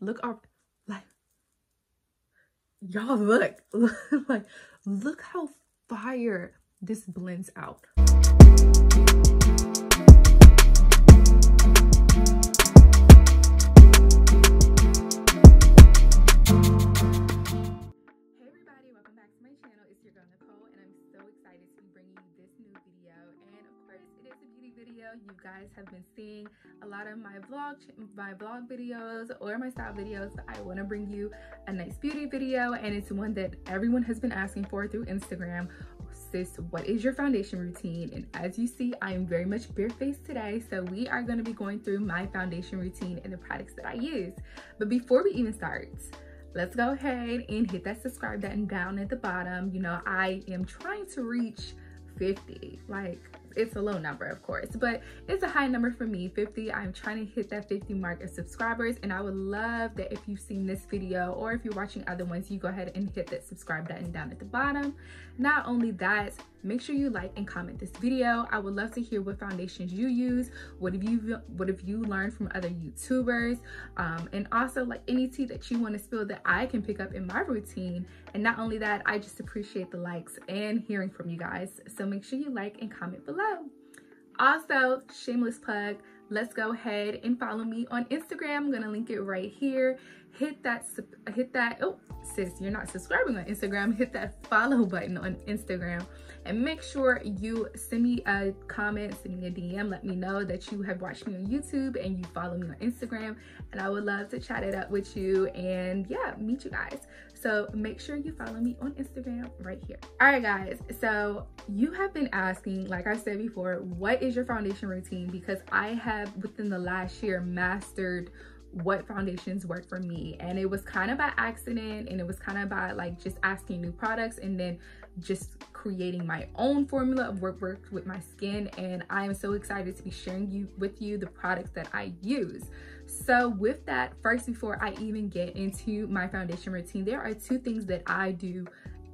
look up, like, y'all look, like, look how fire this blends out. You guys have been seeing a lot of my vlog my vlog videos or my style videos. I want to bring you a nice beauty video and it's one that everyone has been asking for through instagram. Sis what is your foundation routine? And as you see i am very much bare-faced today so we are going to be going through my foundation routine and the products that i use. But before we even start let's go ahead and hit that subscribe button down at the bottom. You know i am trying to reach 50 like it's a low number of course but it's a high number for me 50 i'm trying to hit that 50 mark of subscribers and i would love that if you've seen this video or if you're watching other ones you go ahead and hit that subscribe button down at the bottom. Not only that make sure you like and comment this video. I would love to hear what foundations you use what have you what have you learned from other youtubers um, and also like any tea that you want to spill that i can pick up in my routine and not only that i just appreciate the likes and hearing from you guys. So make sure you like and comment below. Also shameless plug let's go ahead and follow me on instagram. I'm gonna link it right here. Hit that hit that oh sis you're not subscribing on instagram. Hit that follow button on instagram and make sure you send me a comment send me a dm let me know that you have watched me on youtube and you follow me on instagram. And i would love to chat it up with you. And yeah meet you guys so make sure you follow me on instagram right here. All right guys. So you have been asking like i said before what is your foundation routine? Because i have within the last year mastered what foundations work for me. And it was kind of by accident and it was kind of by like just asking new products and then just creating my own formula of what works with my skin and I am so excited to be sharing you with you the products that I use. So with that, first before I even get into my foundation routine, there are two things that I do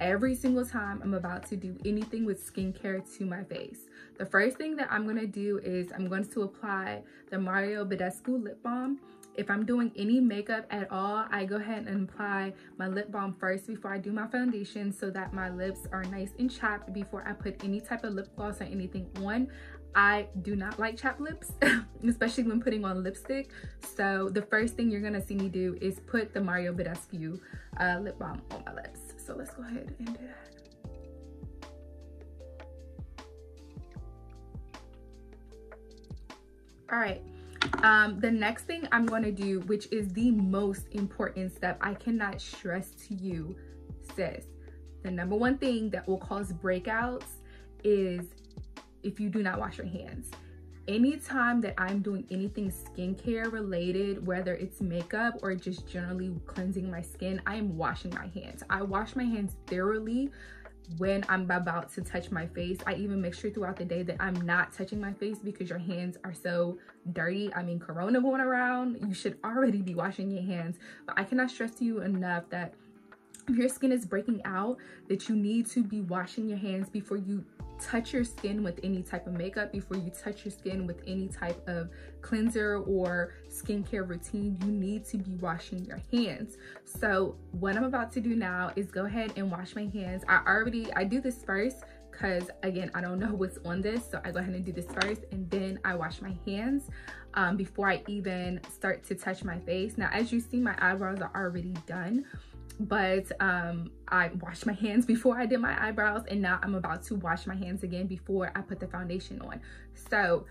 every single time I'm about to do anything with skincare to my face. The first thing that I'm gonna do is I'm going to apply the Mario Badescu Lip Balm if I'm doing any makeup at all, I go ahead and apply my lip balm first before I do my foundation so that my lips are nice and chapped before I put any type of lip gloss or anything on. I do not like chapped lips, especially when putting on lipstick. So the first thing you're gonna see me do is put the Mario Badescu uh, lip balm on my lips. So let's go ahead and do that. All right, um, the next thing I'm going to do, which is the most important step, I cannot stress to you, sis, the number one thing that will cause breakouts is if you do not wash your hands. Anytime that I'm doing anything skincare related, whether it's makeup or just generally cleansing my skin, I am washing my hands. I wash my hands thoroughly when I'm about to touch my face. I even make sure throughout the day that I'm not touching my face because your hands are so dirty. I mean, corona going around, you should already be washing your hands. But I cannot stress to you enough that if your skin is breaking out, that you need to be washing your hands before you touch your skin with any type of makeup, before you touch your skin with any type of cleanser or skincare routine, you need to be washing your hands. So what I'm about to do now is go ahead and wash my hands. I already, I do this first because again, I don't know what's on this. So I go ahead and do this first and then I wash my hands um, before I even start to touch my face. Now, as you see, my eyebrows are already done but um, I washed my hands before I did my eyebrows and now I'm about to wash my hands again before I put the foundation on. So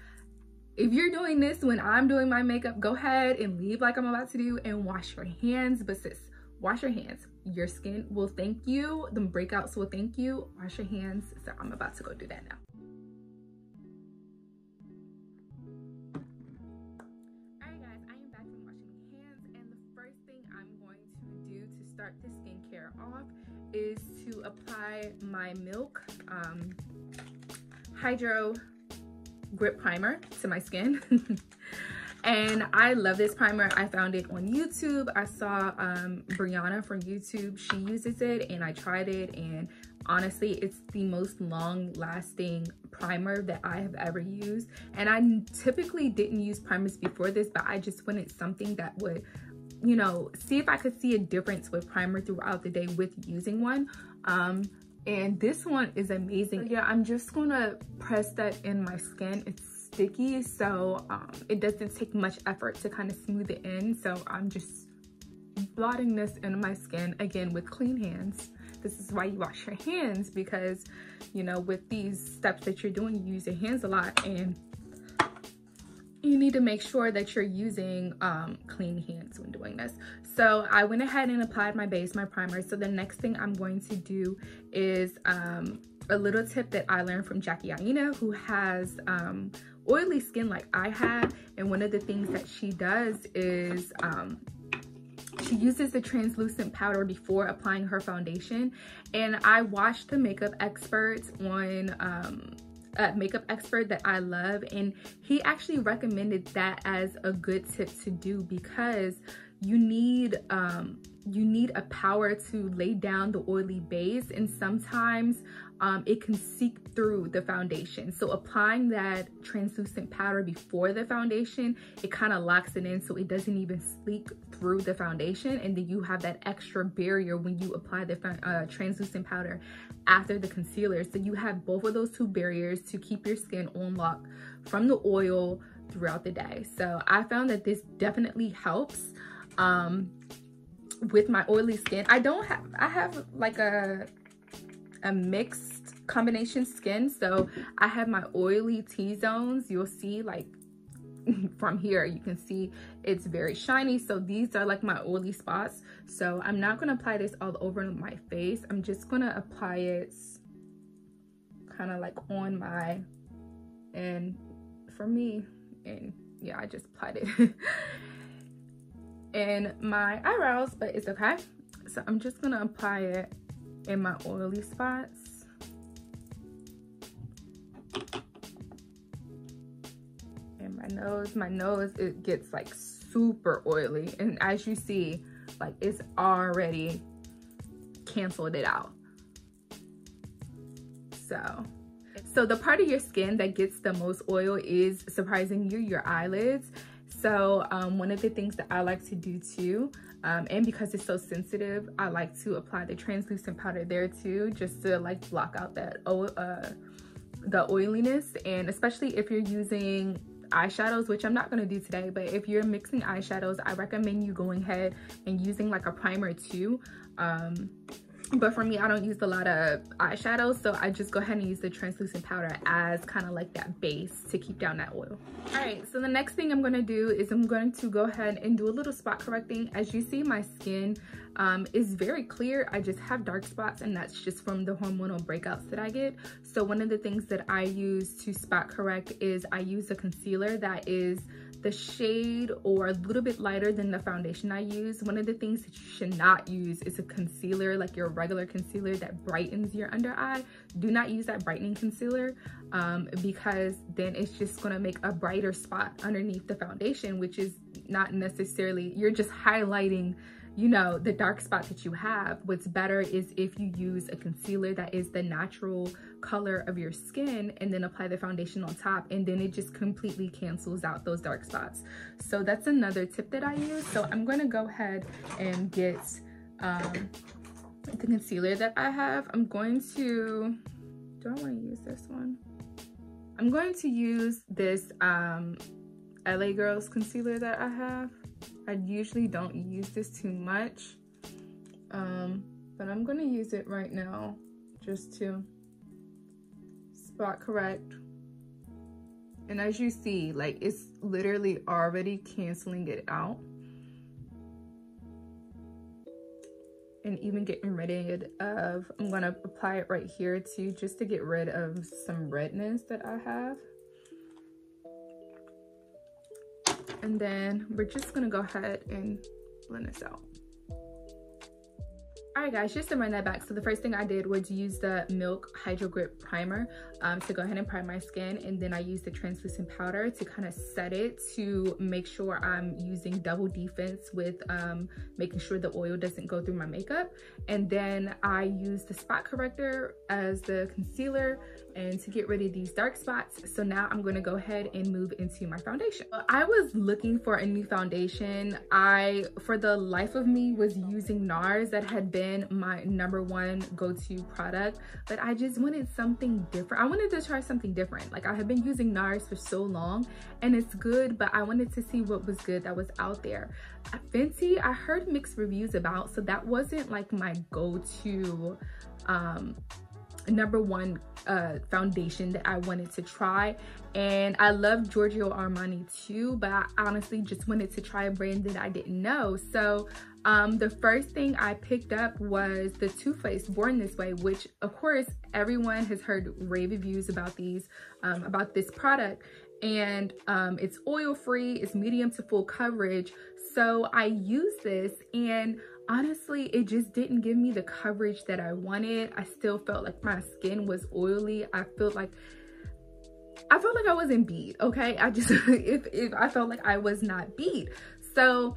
if you're doing this when I'm doing my makeup, go ahead and leave like I'm about to do and wash your hands. But sis, wash your hands. Your skin will thank you. The breakouts will thank you. Wash your hands. So I'm about to go do that now. Off is to apply my Milk um, Hydro Grip Primer to my skin. and I love this primer. I found it on YouTube. I saw um, Brianna from YouTube. She uses it and I tried it and honestly it's the most long lasting primer that I have ever used and I typically didn't use primers before this but I just wanted something that would you know, see if I could see a difference with primer throughout the day with using one. Um, and this one is amazing. Yeah, I'm just gonna press that in my skin. It's sticky, so um, it doesn't take much effort to kind of smooth it in. So I'm just blotting this in my skin again with clean hands. This is why you wash your hands because, you know, with these steps that you're doing, you use your hands a lot and you need to make sure that you're using um, clean hands when doing this. So I went ahead and applied my base, my primer. So the next thing I'm going to do is um, a little tip that I learned from Jackie Aina, who has um, oily skin like I have. And one of the things that she does is um, she uses the translucent powder before applying her foundation. And I watched the makeup experts on a makeup expert that I love and he actually recommended that as a good tip to do because you need um, you need a power to lay down the oily base and sometimes um, it can seep through the foundation. So applying that translucent powder before the foundation, it kind of locks it in so it doesn't even leak through the foundation and then you have that extra barrier when you apply the uh, translucent powder after the concealer. So you have both of those two barriers to keep your skin on lock from the oil throughout the day. So I found that this definitely helps um, with my oily skin. I don't have, I have like a a mixed combination skin. So I have my oily T-zones. You'll see like from here, you can see it's very shiny. So these are like my oily spots. So I'm not gonna apply this all over my face. I'm just gonna apply it kind of like on my, and for me, and yeah, I just applied it in my eyebrows, but it's okay. So I'm just gonna apply it in my oily spots. Nose, my nose, it gets like super oily. And as you see, like it's already canceled it out. So, so the part of your skin that gets the most oil is surprising you, your eyelids. So um, one of the things that I like to do too um, and because it's so sensitive, I like to apply the translucent powder there too, just to like block out that uh, the oiliness. And especially if you're using eyeshadows, which I'm not gonna do today, but if you're mixing eyeshadows, I recommend you going ahead and using like a primer too. Um, but for me i don't use a lot of eyeshadows so i just go ahead and use the translucent powder as kind of like that base to keep down that oil. All right so the next thing i'm going to do is i'm going to go ahead and do a little spot correcting. As you see my skin um, is very clear. I just have dark spots and that's just from the hormonal breakouts that i get. So one of the things that i use to spot correct is i use a concealer that is the shade or a little bit lighter than the foundation I use. One of the things that you should not use is a concealer, like your regular concealer that brightens your under eye. Do not use that brightening concealer um, because then it's just gonna make a brighter spot underneath the foundation, which is not necessarily, you're just highlighting you know, the dark spot that you have. What's better is if you use a concealer that is the natural color of your skin and then apply the foundation on top and then it just completely cancels out those dark spots. So that's another tip that I use. So I'm gonna go ahead and get um, the concealer that I have. I'm going to, do I wanna use this one? I'm going to use this um, LA Girls concealer that I have. I usually don't use this too much, um, but I'm gonna use it right now just to spot correct. And as you see, like it's literally already canceling it out. And even getting rid of, I'm gonna apply it right here too, just to get rid of some redness that I have. And then we're just gonna go ahead and blend this out. All right guys, just to run that back. So the first thing I did was use the Milk Hydro Grip Primer um, to go ahead and prime my skin. And then I used the translucent powder to kind of set it to make sure I'm using double defense with um, making sure the oil doesn't go through my makeup. And then I used the spot corrector as the concealer and to get rid of these dark spots. So now I'm gonna go ahead and move into my foundation. I was looking for a new foundation. I, for the life of me, was using NARS that had been been my number one go-to product, but I just wanted something different. I wanted to try something different. Like I have been using NARS for so long and it's good, but I wanted to see what was good that was out there. Fenty, I heard mixed reviews about, so that wasn't like my go-to um, number one uh, foundation that I wanted to try. And I love Giorgio Armani too, but I honestly just wanted to try a brand that I didn't know. So um, the first thing I picked up was the Too Faced Born This Way, which of course everyone has heard rave reviews about these, um, about this product. And um, it's oil free, it's medium to full coverage. So I use this and honestly, it just didn't give me the coverage that I wanted. I still felt like my skin was oily. I felt like I felt like I wasn't beat, okay? I just, if, if I felt like I was not beat. So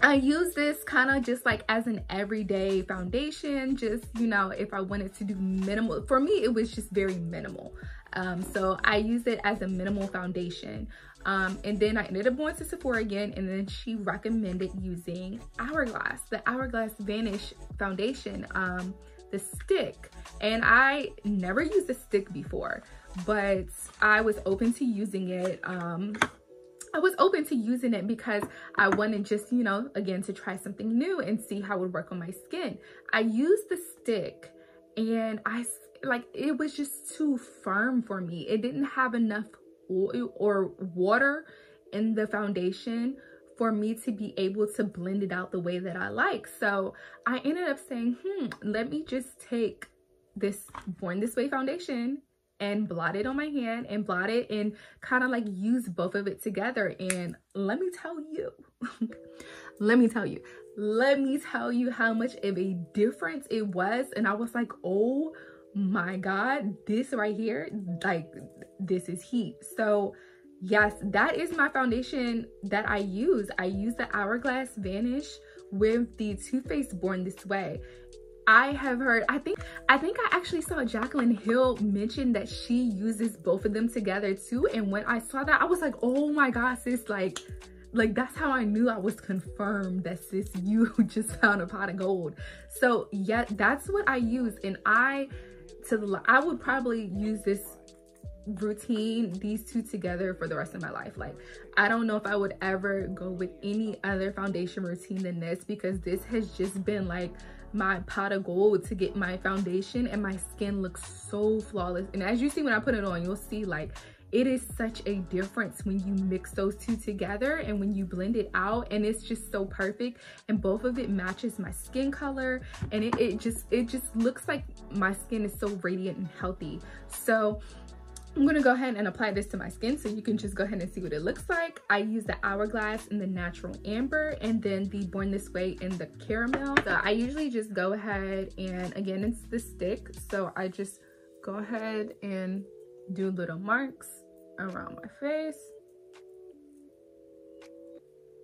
I use this kind of just like as an everyday foundation, just, you know, if I wanted to do minimal, for me, it was just very minimal. Um, so I use it as a minimal foundation. Um, and then I ended up going to Sephora again and then she recommended using Hourglass, the Hourglass Vanish foundation, um, the stick. And I never used a stick before, but I was open to using it. Um, I was open to using it because I wanted just, you know, again, to try something new and see how it would work on my skin. I used the stick and I, like, it was just too firm for me. It didn't have enough oil or water in the foundation for me to be able to blend it out the way that I like. So I ended up saying, hmm, let me just take this Born This Way foundation and blot it on my hand and blot it and kind of like use both of it together. And let me tell you, let me tell you, let me tell you how much of a difference it was. And I was like, oh my God, this right here, like this is heat. So yes, that is my foundation that I use. I use the Hourglass Vanish with the Too Faced Born This Way. I have heard, I think, I think I actually saw Jaclyn Hill mention that she uses both of them together too. And when I saw that, I was like, oh my God, sis, like, like that's how I knew I was confirmed that sis, you just found a pot of gold. So yeah, that's what I use. And I, to the, I would probably use this routine these two together for the rest of my life. Like i don't know if i would ever go with any other foundation routine than this because this has just been like my pot of gold to get my foundation and my skin looks so flawless. And as you see when i put it on you'll see like it is such a difference when you mix those two together and when you blend it out and it's just so perfect and both of it matches my skin color and it, it just it just looks like my skin is so radiant and healthy so I'm gonna go ahead and apply this to my skin so you can just go ahead and see what it looks like. I use the Hourglass in the Natural Amber and then the Born This Way in the Caramel. So I usually just go ahead and again, it's the stick. So I just go ahead and do little marks around my face.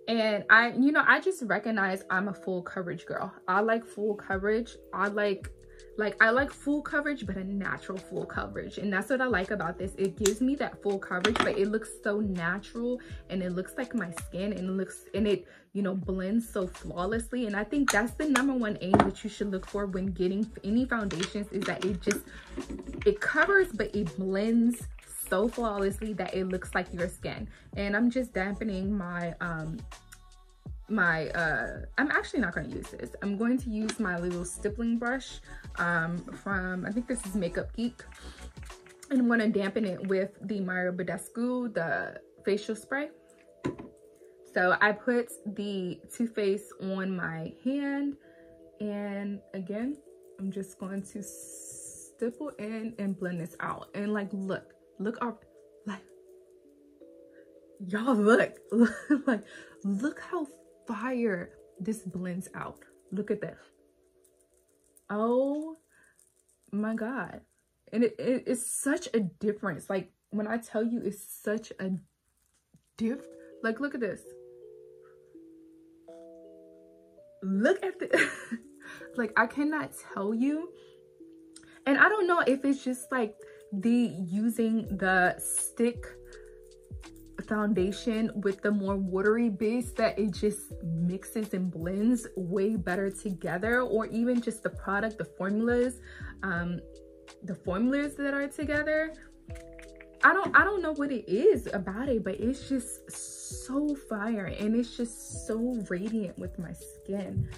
And I, you know, I just recognize I'm a full coverage girl. I like full coverage. I like like I like full coverage, but a natural full coverage. And that's what I like about this. It gives me that full coverage, but it looks so natural and it looks like my skin and it looks, and it, you know, blends so flawlessly. And I think that's the number one aim that you should look for when getting any foundations is that it just, it covers, but it blends so flawlessly that it looks like your skin. And I'm just dampening my um my uh i'm actually not going to use this. I'm going to use my little stippling brush um from i think this is makeup geek. And i'm going to dampen it with the Mario Badescu the facial spray. So i put the Too Faced on my hand. And again i'm just going to stipple in and blend this out. And like look look up like y'all look like look how fire this blends out. Look at this. oh my god and it, it, it's such a difference like when i tell you it's such a diff like look at this look at the like i cannot tell you and i don't know if it's just like the using the stick foundation with the more watery base that it just mixes and blends way better together or even just the product the formulas um the formulas that are together. I don't i don't know what it is about it but it's just so fire and it's just so radiant with my skin.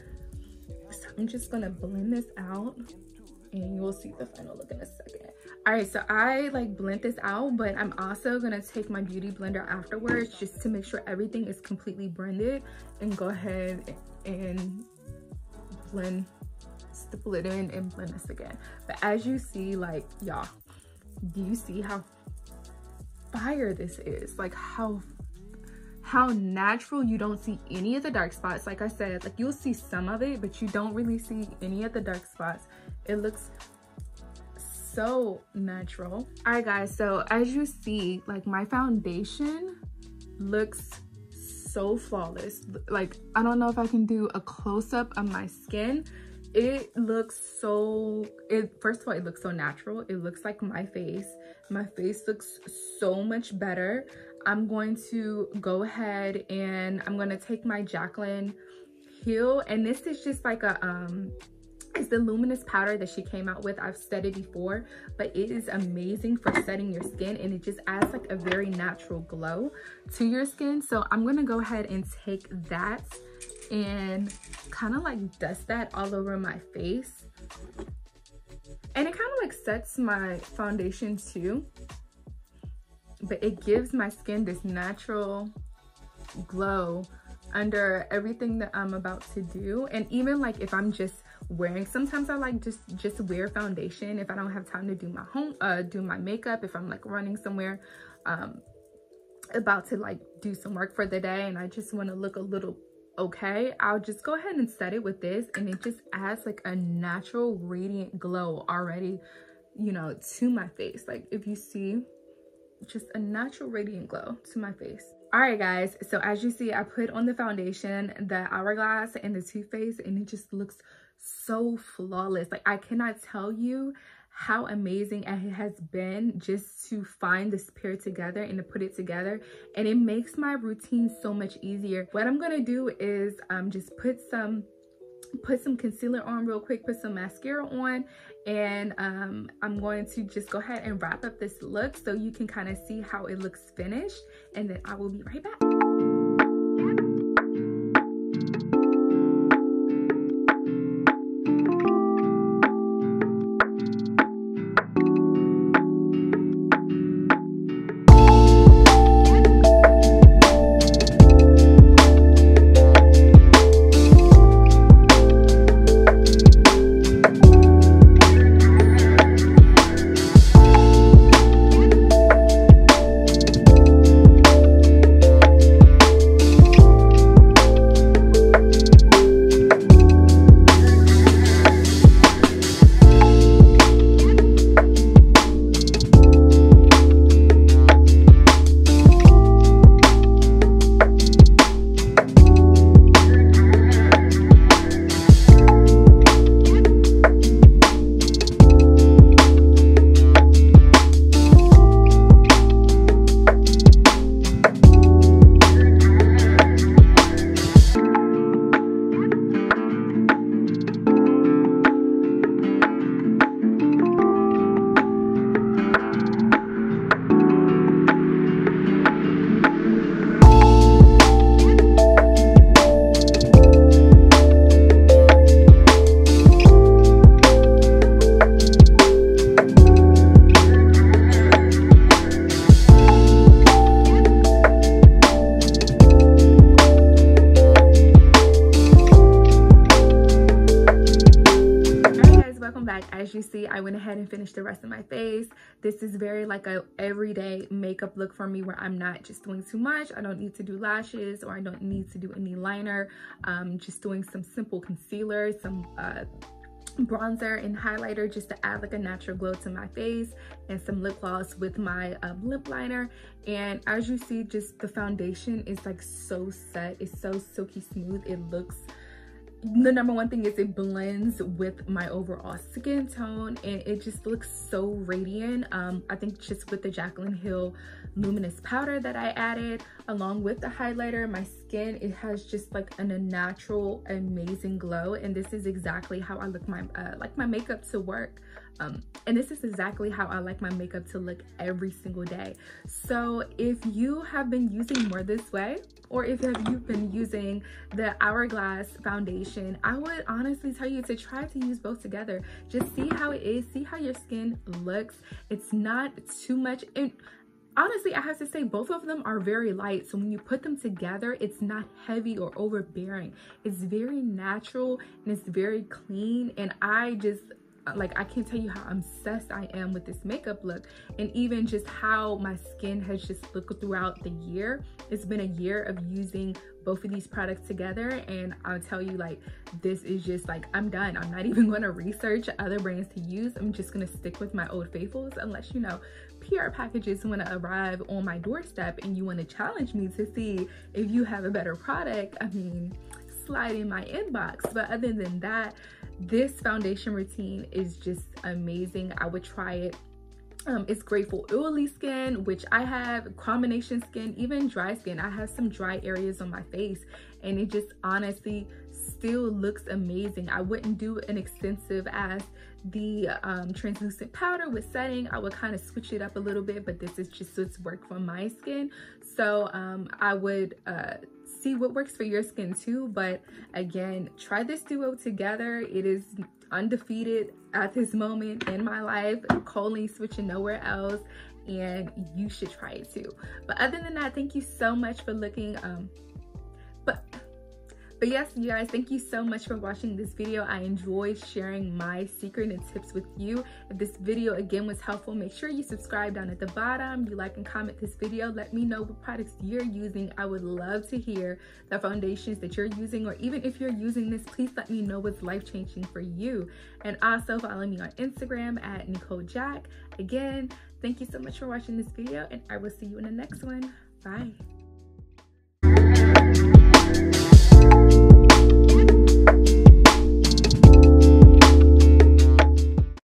So i'm just gonna blend this out and you'll see the final look in a second all right so i like blend this out but i'm also gonna take my beauty blender afterwards just to make sure everything is completely blended and go ahead and blend stipple it in and blend this again. But as you see like y'all do you see how fire this is? Like how how natural. You don't see any of the dark spots. Like i said like you'll see some of it but you don't really see any of the dark spots. It looks so natural. All right guys so as you see like my foundation looks so flawless. Like i don't know if i can do a close-up of my skin. It looks so it first of all it looks so natural. It looks like my face. My face looks so much better. I'm going to go ahead and i'm going to take my jaclyn Hill and this is just like a um it's the luminous powder that she came out with. I've it before but it is amazing for setting your skin and it just adds like a very natural glow to your skin. So i'm gonna go ahead and take that and kind of like dust that all over my face. And it kind of like sets my foundation too. But it gives my skin this natural glow under everything that I'm about to do. And even like if I'm just wearing, sometimes I like just, just wear foundation. If I don't have time to do my home, uh, do my makeup, if I'm like running somewhere, um, about to like do some work for the day and I just want to look a little okay i'll just go ahead and set it with this. And it just adds like a natural radiant glow already you know to my face. Like if you see just a natural radiant glow to my face all right guys. So as you see i put on the foundation the hourglass and the Too Faced and it just looks so flawless. Like i cannot tell you how amazing it has been just to find this pair together and to put it together and it makes my routine so much easier. What i'm gonna do is um just put some put some concealer on real quick put some mascara on and um, I'm going to just go ahead and wrap up this look so you can kind of see how it looks finished and then I will be right back. Like a everyday makeup look for me where i'm not just doing too much. I don't need to do lashes or i don't need to do any liner. Um just doing some simple concealer some uh bronzer and highlighter just to add like a natural glow to my face and some lip gloss with my um, lip liner. And as you see just the foundation is like so set. It's so silky smooth. It looks the number one thing is it blends with my overall skin tone and it just looks so radiant. Um i think just with the jaclyn hill luminous powder that i added along with the highlighter my skin it has just like an, a natural amazing glow and this is exactly how i look my uh, like my makeup to work um, and this is exactly how I like my makeup to look every single day. So if you have been using Born This Way, or if you've been using the Hourglass foundation, I would honestly tell you to try to use both together. Just see how it is, see how your skin looks. It's not too much. And honestly, I have to say both of them are very light. So when you put them together, it's not heavy or overbearing. It's very natural and it's very clean. And I just like I can't tell you how obsessed I am with this makeup look and even just how my skin has just looked throughout the year. It's been a year of using both of these products together and I'll tell you like this is just like I'm done. I'm not even going to research other brands to use. I'm just going to stick with my old faithfuls unless you know PR packages want to arrive on my doorstep and you want to challenge me to see if you have a better product. I mean, slide in my inbox. But other than that, this foundation routine is just amazing. I would try it um, it's great for oily skin, which I have, combination skin, even dry skin. I have some dry areas on my face and it just honestly still looks amazing. I wouldn't do an extensive as the um, translucent powder with setting. I would kind of switch it up a little bit, but this is just what's work for my skin. So um, I would uh, see what works for your skin too. But again, try this duo together. It is undefeated at this moment in my life. Choline switching nowhere else and you should try it too. But other than that, thank you so much for looking. Um, but yes, you guys, thank you so much for watching this video. I enjoy sharing my secret and tips with you. If this video again was helpful, make sure you subscribe down at the bottom. You like and comment this video. Let me know what products you're using. I would love to hear the foundations that you're using or even if you're using this, please let me know what's life-changing for you. And also follow me on Instagram at Necole Jack. Again, thank you so much for watching this video and I will see you in the next one. Bye.